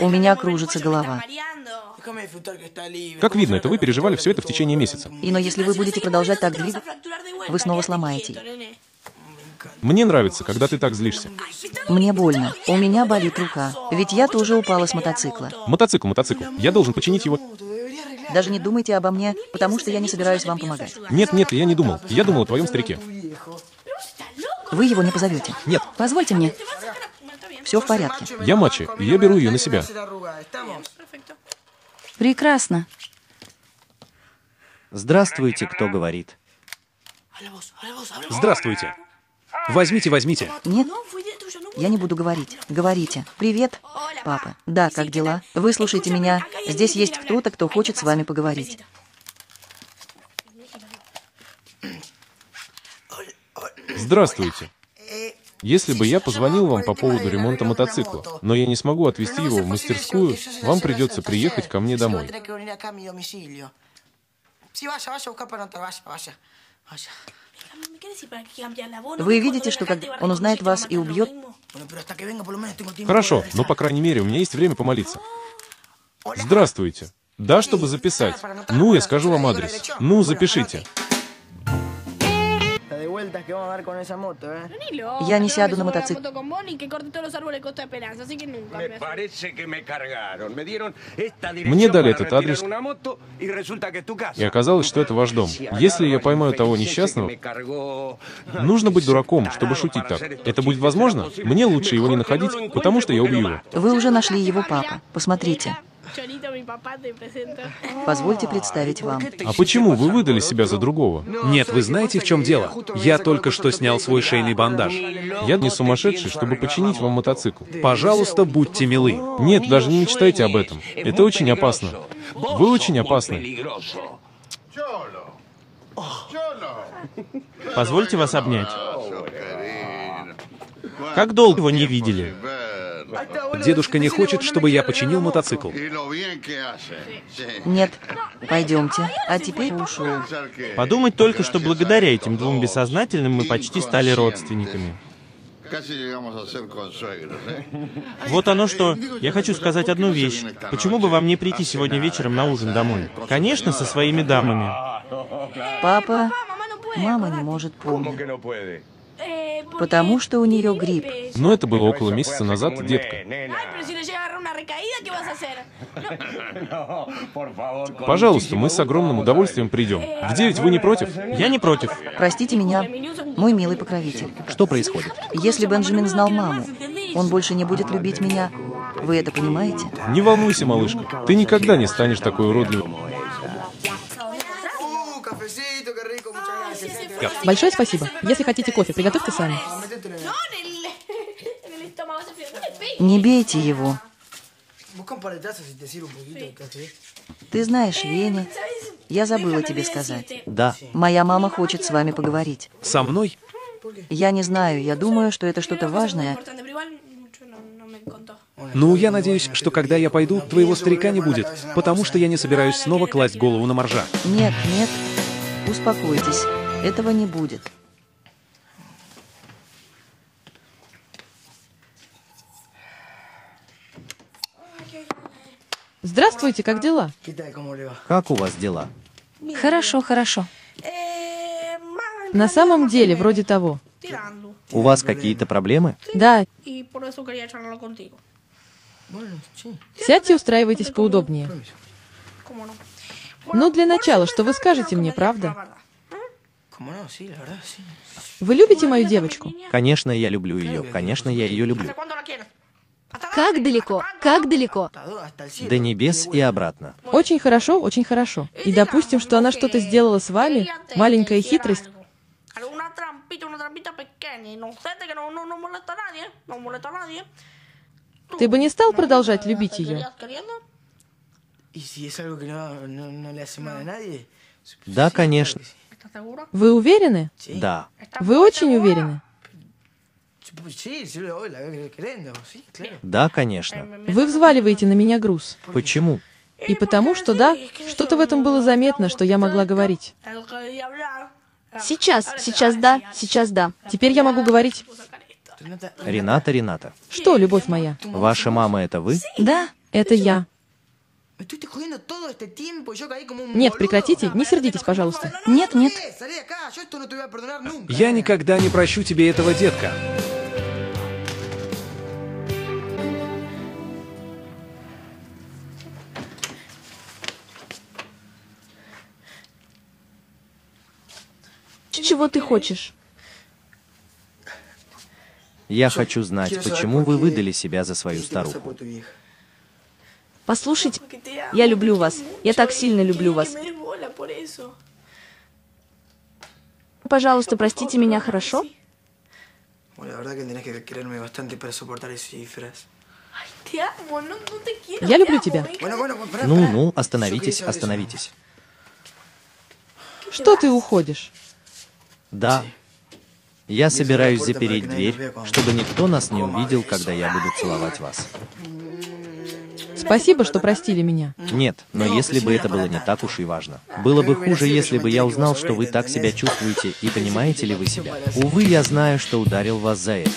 У меня кружится голова. Как видно, это вы переживали все это в течение месяца. И но если вы будете продолжать так двигаться, вы снова сломаете. Мне нравится, когда ты так злишься. Мне больно. У меня болит рука. Ведь я тоже упала с мотоцикла. Мотоцикл, мотоцикл. Я должен починить его. Даже не думайте обо мне, потому что я не собираюсь вам помогать. Нет, нет, я не думал. Я думал о твоем старике. Вы его не позовете. Нет. Позвольте мне. Все в порядке. Я Мачи, и я беру ее на себя. Прекрасно. Здравствуйте, кто говорит. Здравствуйте. Возьмите, возьмите. Нет, я не буду говорить. Говорите. Привет, папа. Да, как дела? Выслушайте меня. Здесь есть кто-то, кто хочет с вами поговорить. Здравствуйте. Если бы я позвонил вам по поводу ремонта мотоцикла, но я не смогу отвезти его в мастерскую, вам придется приехать ко мне домой. Вы видите, что когда он узнает вас и убьет, Хорошо, но по крайней мере у меня есть время помолиться. Здравствуйте. Да, чтобы записать. Ну, я скажу вам адрес. Ну, запишите. Я не сяду на мотоцикл. Мне дали этот адрес, и оказалось, что это ваш дом. Если я поймаю того несчастного, нужно быть дураком, чтобы шутить так. Это будет возможно? Мне лучше его не находить, потому что я убью его. Вы уже нашли его папа. Посмотрите. Позвольте представить вам. А почему вы выдали себя за другого? Нет, вы знаете, в чем дело? Я только что снял свой шейный бандаж. Я не сумасшедший, чтобы починить вам мотоцикл. Пожалуйста, будьте милы. Нет, даже не мечтайте об этом. Это очень опасно. Вы очень опасны. Позвольте вас обнять. Как долго его не видели? Дедушка не хочет, чтобы я починил мотоцикл. Нет, пойдемте. А теперь ушел. Подумать только, что благодаря этим двум бессознательным мы почти стали родственниками. Вот оно что. Я хочу сказать одну вещь. Почему бы вам не прийти сегодня вечером на ужин домой? Конечно, со своими дамами. Папа, мама не может помнить. Потому что у нее грипп. Но это было около месяца назад, детка. Пожалуйста, мы с огромным удовольствием придем. В девять вы не против? Я не против. Простите меня, мой милый покровитель. Что происходит? Если Бенджамин знал маму, он больше не будет любить меня. Вы это понимаете? Не волнуйся, малышка. Ты никогда не станешь такой уродливой. Большое спасибо. Если хотите кофе, приготовьте сами. Не бейте его. Ты знаешь, Веня, я забыла тебе сказать. Да. Моя мама хочет с вами поговорить. Со мной? Я не знаю, я думаю, что это что-то важное. Ну, я надеюсь, что когда я пойду, твоего старика не будет, потому что я не собираюсь снова класть голову на моржа. Нет, нет, успокойтесь, этого не будет. Здравствуйте, как дела? Как у вас дела? Хорошо, хорошо. На самом деле, вроде того. У вас какие-то проблемы? Да. Сядьте и устраивайтесь поудобнее. Ну, для начала, что вы скажете мне, правда? Вы любите мою девочку? Конечно, я люблю ее. Конечно, я ее люблю. Как далеко? Как далеко? До небес и обратно. Очень хорошо, очень хорошо. И допустим, что она что-то сделала с вами, маленькая хитрость. Ты бы не стал продолжать любить ее? Да, конечно. Вы уверены? Да. Вы очень уверены? Да, конечно. Вы взваливаете на меня груз. Почему? И потому что, да, что-то в этом было заметно, что я могла говорить. Сейчас, сейчас да, сейчас да. Теперь я могу говорить. Рената, Рената. Что, любовь моя? Ваша мама это вы? Да? Это я. Нет, прекратите, не сердитесь, пожалуйста. Нет, нет. Я никогда не прощу тебе этого, детка. Чего ты хочешь? Я хочу знать, почему вы выдали себя за свою старуху. Послушайте, я люблю вас. Я так сильно люблю вас. Пожалуйста, простите меня, хорошо? Я люблю тебя. Ну-ну, остановитесь, остановитесь. Что ты уходишь? Да. Я собираюсь запереть дверь, чтобы никто нас не увидел, когда я буду целовать вас. Спасибо, что простили меня. Нет, но если бы это было не так уж и важно. Было бы хуже, если бы я узнал, что вы так себя чувствуете, и понимаете ли вы себя. Увы, я знаю, что ударил вас за это.